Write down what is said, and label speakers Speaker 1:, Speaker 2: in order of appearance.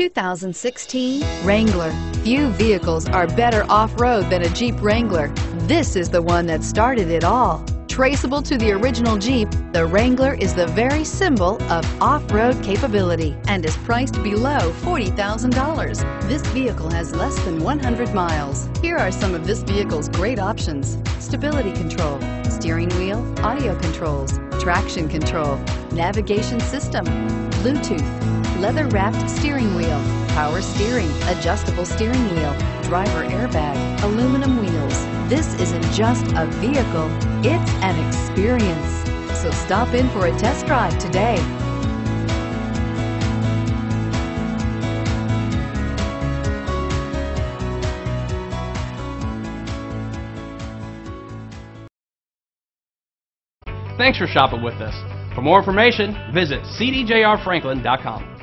Speaker 1: 2016 Wrangler. Few vehicles are better off-road than a Jeep Wrangler. This is the one that started it all. Traceable to the original Jeep, the Wrangler is the very symbol of off-road capability and is priced below $40,000. This vehicle has less than 100 miles. Here are some of this vehicle's great options. Stability control, steering wheel, audio controls, traction control, navigation system, Bluetooth, leather-wrapped steering wheel, power steering, adjustable steering wheel, driver airbag, aluminum wheels. This isn't just a vehicle, it's an experience. So stop in for a test drive today.
Speaker 2: Thanks for shopping with us. For more information, visit cdjrfranklin.com.